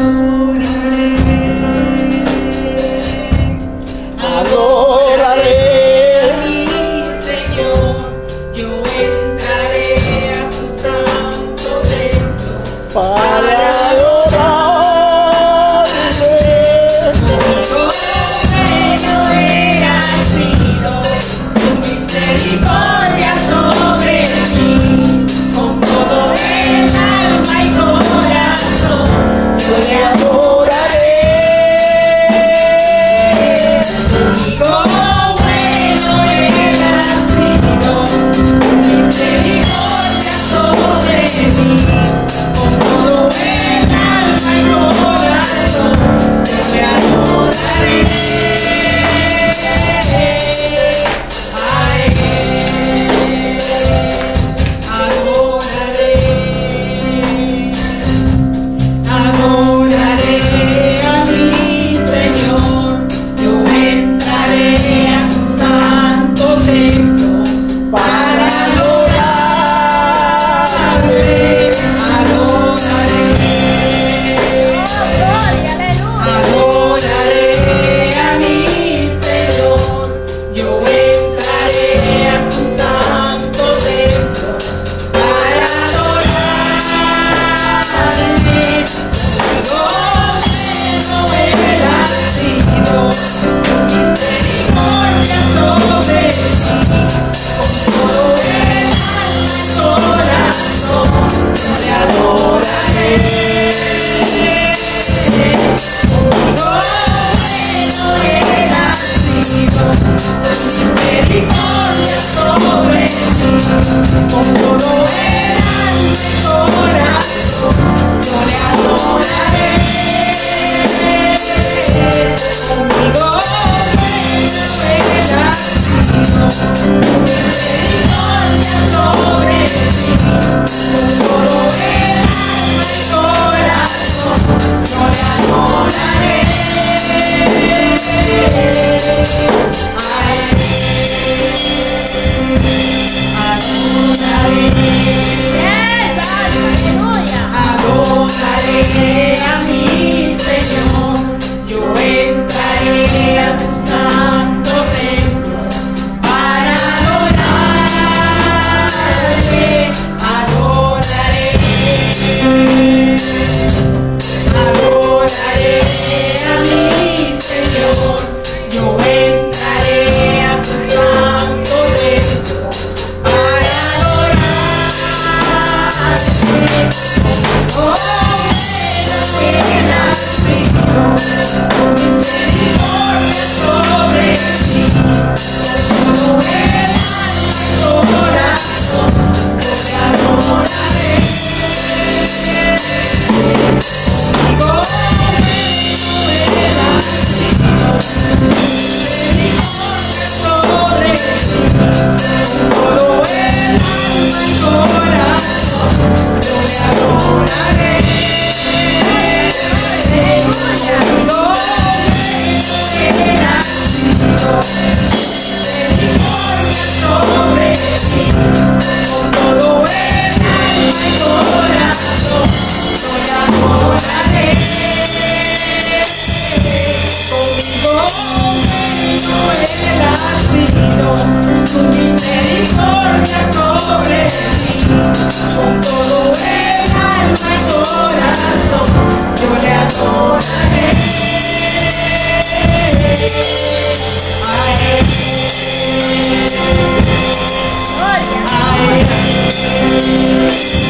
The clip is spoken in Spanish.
Adoraré, adoraré, a mi Señor, yo entraré a su santo dentro. Oh, you.